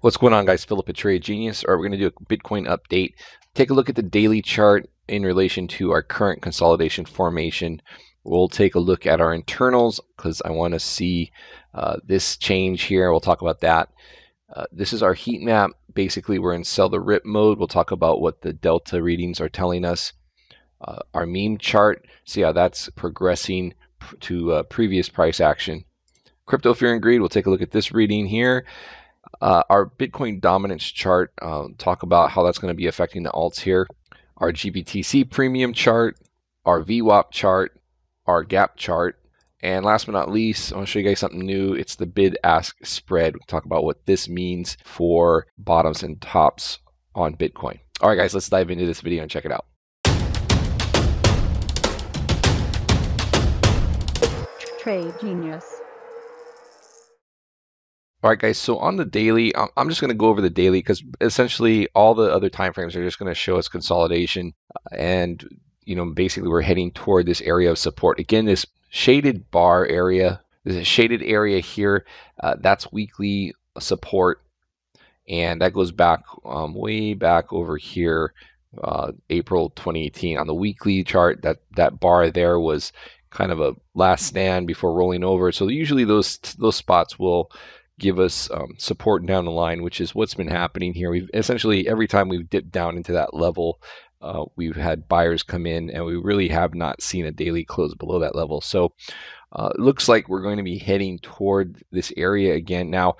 What's going on, guys? Philip at Genius. All right, we're going to do a Bitcoin update. Take a look at the daily chart in relation to our current consolidation formation. We'll take a look at our internals because I want to see uh, this change here. We'll talk about that. Uh, this is our heat map. Basically, we're in sell the rip mode. We'll talk about what the delta readings are telling us. Uh, our meme chart, see how that's progressing to uh, previous price action. Crypto fear and greed, we'll take a look at this reading here. Uh, our Bitcoin dominance chart, uh, talk about how that's going to be affecting the alts here. Our GBTC premium chart, our VWAP chart, our gap chart, and last but not least, I want to show you guys something new. It's the bid ask spread. We'll talk about what this means for bottoms and tops on Bitcoin. All right, guys, let's dive into this video and check it out. Trade Genius. All right, guys. So on the daily, I'm just going to go over the daily because essentially all the other time frames are just going to show us consolidation, uh, and you know, basically we're heading toward this area of support. Again, this shaded bar area, a shaded area here. Uh, that's weekly support, and that goes back um, way back over here, uh, April 2018. On the weekly chart, that that bar there was kind of a last stand before rolling over. So usually those those spots will give us um, support down the line, which is what's been happening here. We've essentially every time we've dipped down into that level, uh, we've had buyers come in, and we really have not seen a daily close below that level. So uh, it looks like we're going to be heading toward this area again. Now,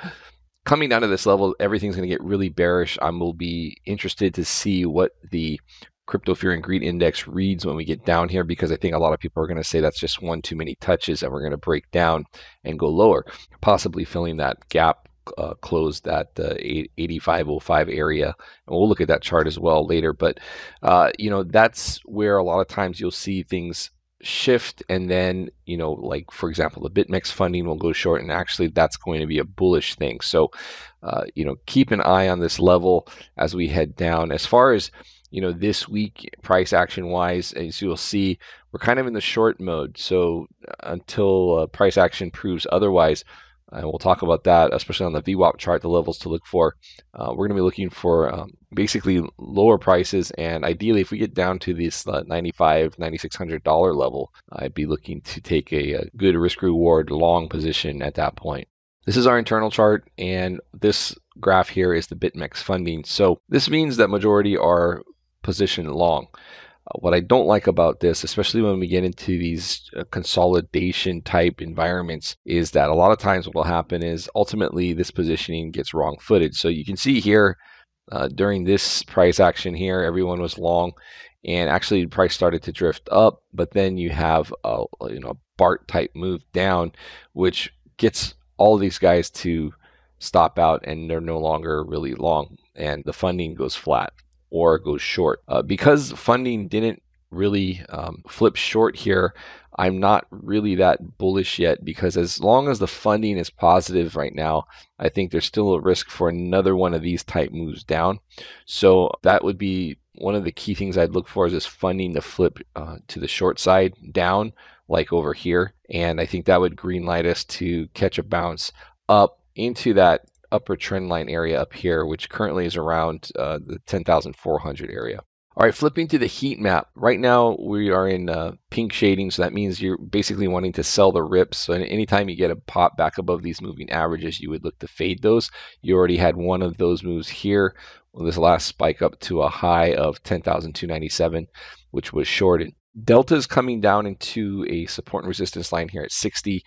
coming down to this level, everything's going to get really bearish. I will be interested to see what the crypto fear and greed index reads when we get down here because I think a lot of people are going to say that's just one too many touches and we're going to break down and go lower, possibly filling that gap uh, closed at the 8505 area. And we'll look at that chart as well later. But, uh, you know, that's where a lot of times you'll see things shift and then you know like for example the bitmex funding will go short and actually that's going to be a bullish thing so uh, you know keep an eye on this level as we head down as far as you know, this week, price action wise, as you'll see, we're kind of in the short mode. So uh, until uh, price action proves otherwise, and we'll talk about that, especially on the VWAP chart, the levels to look for. Uh, we're going to be looking for um, basically lower prices, and ideally, if we get down to this uh, 95 $9,600 level, I'd be looking to take a, a good risk reward long position at that point. This is our internal chart, and this graph here is the BitMEX funding. So this means that majority are position long. Uh, what I don't like about this, especially when we get into these uh, consolidation type environments, is that a lot of times what will happen is ultimately this positioning gets wrong footed. So you can see here uh, during this price action here, everyone was long, and actually the price started to drift up, but then you have a you know BART type move down, which gets all these guys to stop out, and they're no longer really long, and the funding goes flat or goes short. Uh, because funding didn't really um, flip short here, I'm not really that bullish yet because as long as the funding is positive right now, I think there's still a risk for another one of these type moves down. So that would be one of the key things I'd look for is this funding to flip uh, to the short side down, like over here. And I think that would green light us to catch a bounce up into that upper trend line area up here, which currently is around uh, the 10,400 area. All right, flipping to the heat map. Right now we are in uh, pink shading, so that means you're basically wanting to sell the rips. So anytime you get a pop back above these moving averages, you would look to fade those. You already had one of those moves here. Well, this last spike up to a high of 10,297, which was shorted. Delta is coming down into a support and resistance line here at 60.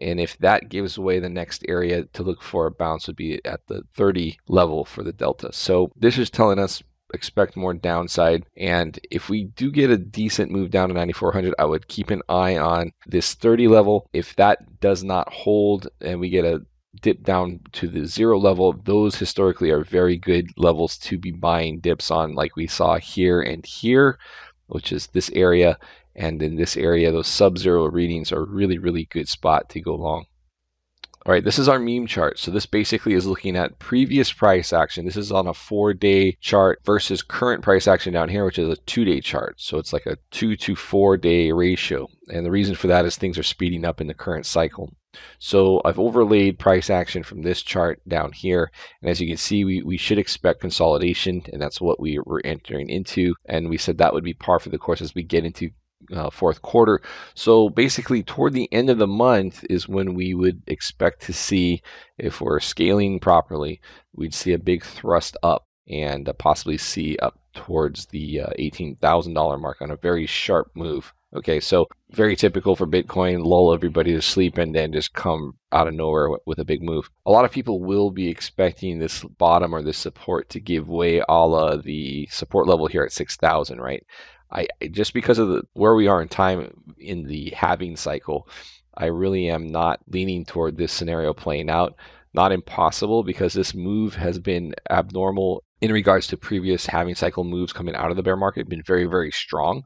And if that gives away the next area to look for a bounce would be at the 30 level for the delta. So this is telling us expect more downside. And if we do get a decent move down to 9400, I would keep an eye on this 30 level. If that does not hold and we get a dip down to the zero level, those historically are very good levels to be buying dips on, like we saw here and here, which is this area. And in this area, those sub-zero readings are really, really good spot to go long. All right, this is our meme chart. So this basically is looking at previous price action. This is on a four-day chart versus current price action down here, which is a two-day chart. So it's like a two to four-day ratio. And the reason for that is things are speeding up in the current cycle. So I've overlaid price action from this chart down here. And as you can see, we, we should expect consolidation, and that's what we were entering into. And we said that would be par for the course as we get into uh, fourth quarter. So basically, toward the end of the month is when we would expect to see, if we're scaling properly, we'd see a big thrust up and uh, possibly see up towards the uh, $18,000 mark on a very sharp move. Okay, so very typical for Bitcoin, lull everybody to sleep and then just come out of nowhere with a big move. A lot of people will be expecting this bottom or this support to give way a la the support level here at 6,000, right? I just because of the, where we are in time in the halving cycle, I really am not leaning toward this scenario playing out. Not impossible because this move has been abnormal in regards to previous halving cycle moves coming out of the bear market, been very, very strong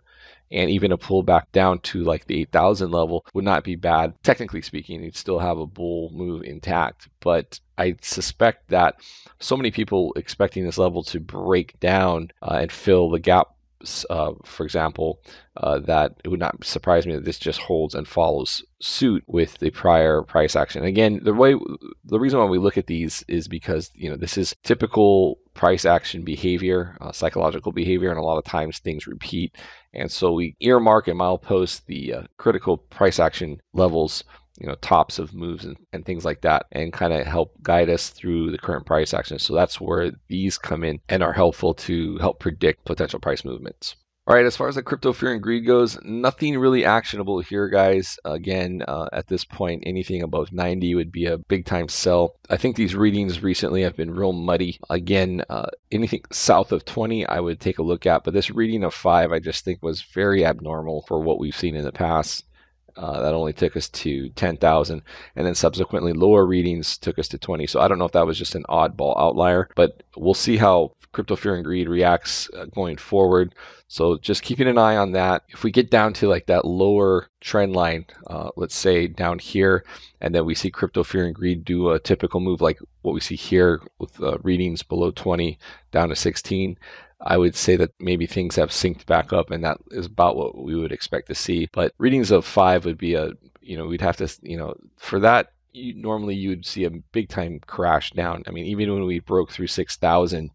and even a pullback down to like the 8000 level would not be bad technically speaking you'd still have a bull move intact but i suspect that so many people expecting this level to break down uh, and fill the gap uh, for example, uh, that it would not surprise me that this just holds and follows suit with the prior price action. Again, the way the reason why we look at these is because you know this is typical price action behavior, uh, psychological behavior, and a lot of times things repeat. And so we earmark and milepost the uh, critical price action levels you know tops of moves and, and things like that and kind of help guide us through the current price action so that's where these come in and are helpful to help predict potential price movements all right, as far as the crypto fear and greed goes, nothing really actionable here, guys. Again, uh, at this point, anything above 90 would be a big time sell. I think these readings recently have been real muddy. Again, uh, anything south of 20, I would take a look at, but this reading of 5, I just think was very abnormal for what we've seen in the past. Uh, that only took us to 10,000. And then subsequently, lower readings took us to 20. So I don't know if that was just an oddball outlier, but we'll see how crypto fear and greed reacts uh, going forward. So just keeping an eye on that. If we get down to like that lower trend line, uh, let's say down here, and then we see crypto fear and greed do a typical move like what we see here with uh, readings below 20 down to 16, I would say that maybe things have synced back up, and that is about what we would expect to see. But readings of five would be a, you know, we'd have to, you know, for that, you, normally you would see a big time crash down. I mean, even when we broke through 6,000,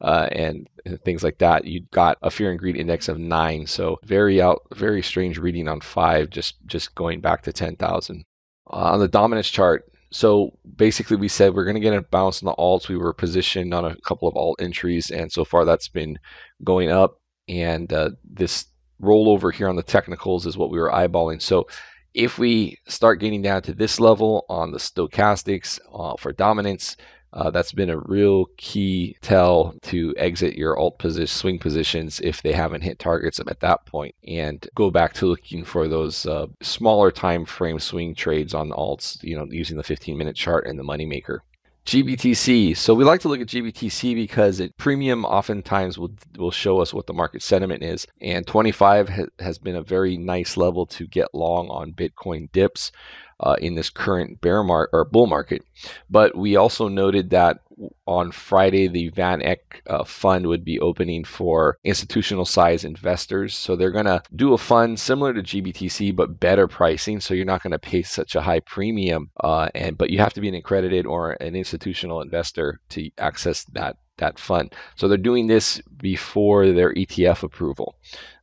uh, and things like that. You got a fear and greed index of nine, so very out, very strange reading on five. Just just going back to ten thousand. Uh, on the dominance chart, so basically, we said we're going to get a bounce in the alts. We were positioned on a couple of alt entries, and so far that's been going up. And uh, this rollover here on the technicals is what we were eyeballing. So if we start getting down to this level on the stochastics uh, for dominance, uh, that's been a real key tell to exit your alt position swing positions if they haven't hit targets at that point and go back to looking for those uh, smaller time frame swing trades on alts you know using the 15 minute chart and the moneymaker GBTC. So we like to look at GBTC because it premium oftentimes will will show us what the market sentiment is, and 25 ha- has been a very nice level to get long on Bitcoin dips uh, in this current bear market or bull market. But we also noted that on Friday, the Van Eck uh, fund would be opening for institutional size investors. So they're going to do a fund similar to GBTC, but better pricing. So you're not going to pay such a high premium, uh, and but you have to be an accredited or an institutional investor to access that that fund. So they're doing this before their ETF approval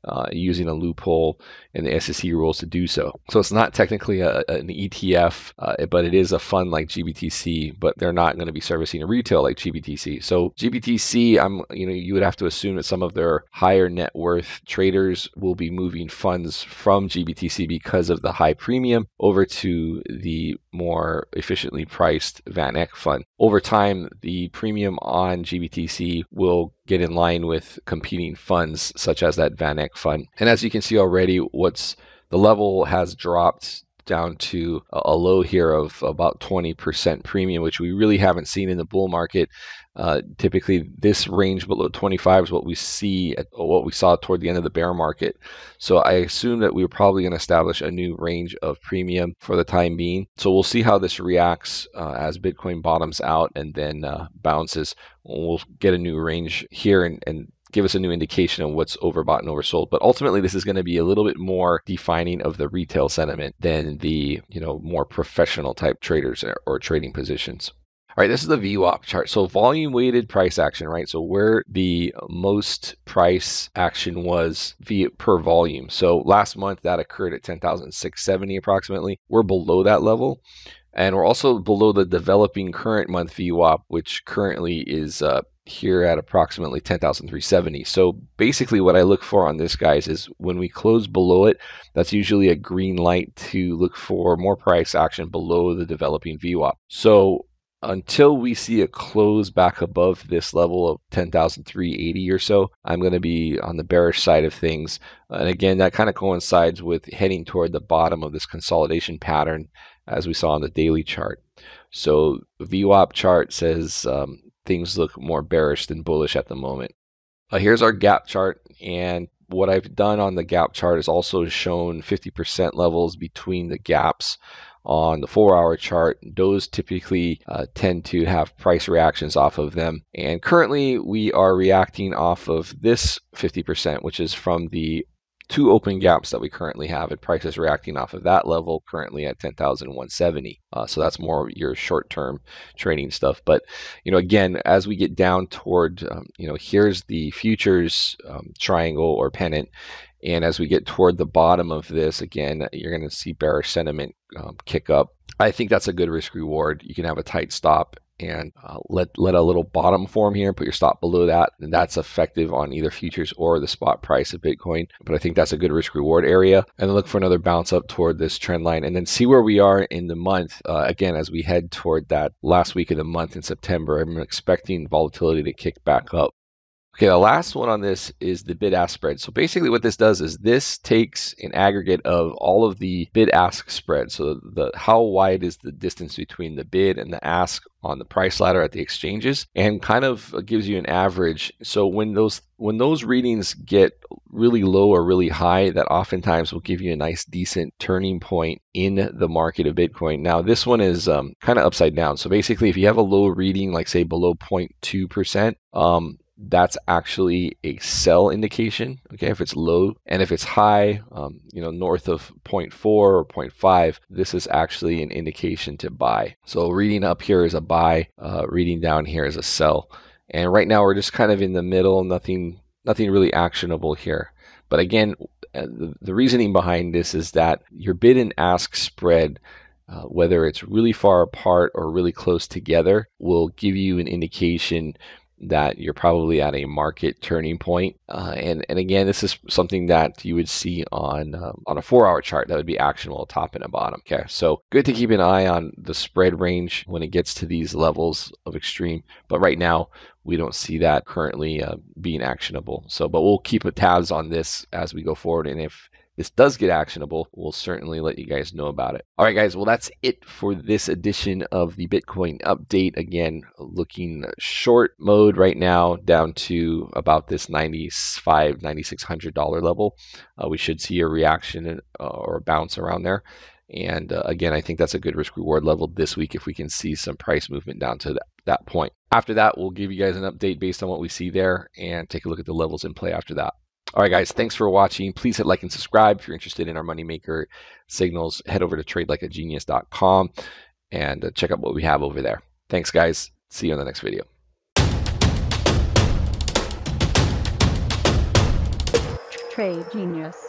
uh, using a loophole in the SEC rules to do so. So it's not technically a, an ETF, uh, but it is a fund like GBTC, but they're not going to be servicing a retail like GBTC. So GBTC, I'm you know you would have to assume that some of their higher net worth traders will be moving funds from GBTC because of the high premium over to the more efficiently priced Van Eck fund. Over time, the premium on GBTC will get in line with competing funds such as that Van Eck fund. And as you can see already, what's the level has dropped down to a low here of about 20% premium, which we really haven't seen in the bull market. Uh, typically, this range below 25 is what we see at what we saw toward the end of the bear market. So I assume that we are probably going to establish a new range of premium for the time being. So we'll see how this reacts uh, as Bitcoin bottoms out and then uh, bounces. We'll get a new range here and, and give us a new indication of what's overbought and oversold. But ultimately, this is going to be a little bit more defining of the retail sentiment than the you know more professional type traders or, or trading positions. All right, this is the VWAP chart. So volume weighted price action, right? So where the most price action was via per volume. So last month that occurred at 10,670 approximately. We're below that level. And we're also below the developing current month VWAP, which currently is uh, here at approximately 10,370. So basically what I look for on this guys is when we close below it, that's usually a green light to look for more price action below the developing VWAP. So until we see a close back above this level of 10,380 or so, I'm going to be on the bearish side of things. And again, that kind of coincides with heading toward the bottom of this consolidation pattern as we saw on the daily chart. So VWAP chart says um, things look more bearish than bullish at the moment. Uh, here's our gap chart and what I've done on the gap chart is also shown 50% levels between the gaps on the four hour chart. Those typically uh, tend to have price reactions off of them. And currently, we are reacting off of this 50%, which is from the two open gaps that we currently have and prices reacting off of that level currently at 10,170. Uh, so that's more your short-term trading stuff. But, you know, again, as we get down toward, um, you know, here's the futures um, triangle or pennant. And as we get toward the bottom of this, again, you're going to see bearish sentiment um, kick up. I think that's a good risk reward. You can have a tight stop and uh, let let a little bottom form here and put your stop below that and that's effective on either futures or the spot price of bitcoin but i think that's a good risk reward area and then look for another bounce up toward this trend line and then see where we are in the month uh, again as we head toward that last week of the month in september. I'm expecting volatility to kick back up Okay, the last one on this is the bid ask spread. So basically, what this does is this takes an aggregate of all of the bid ask spread. So the how wide is the distance between the bid and the ask on the price ladder at the exchanges, and kind of gives you an average. So when those when those readings get really low or really high, that oftentimes will give you a nice decent turning point in the market of Bitcoin. Now this one is um, kind of upside down. So basically, if you have a low reading, like say below 0.2 percent, um, that's actually a sell indication. Okay, if it's low and if it's high, um, you know, north of 0.4 or 0.5, this is actually an indication to buy. So reading up here is a buy, uh, reading down here is a sell. And right now we're just kind of in the middle, nothing, nothing really actionable here. But again, uh, the, reasoning behind this is that your bid and ask spread uh, whether it's really far apart or really close together, will give you an indication that you're probably at a market turning point. Uh, and and again, this is something that you would see on uh, on a four hour chart that would be actionable top and a bottom. Okay, so good to keep an eye on the spread range when it gets to these levels of extreme. But right now, we don't see that currently uh, being actionable. So, but we'll keep tabs on this as we go forward. And if this does get actionable, we'll certainly let you guys know about it. All right, guys. Well, that's it for this edition of the Bitcoin update. Again, looking short mode right now down to about this 95 $9,600 level. Uh, we should see a reaction uh, or a bounce around there. And uh, again, I think that's a good risk reward level this week if we can see some price movement down to that, that point. After that, we'll give you guys an update based on what we see there and take a look at the levels in play after that. All right, guys, thanks for watching. Please hit like and subscribe. If you're interested in our moneymaker signals, head over to tradelikeagenius.com and uh, check out what we have over there. Thanks, guys. See you in the next video. Trade Genius.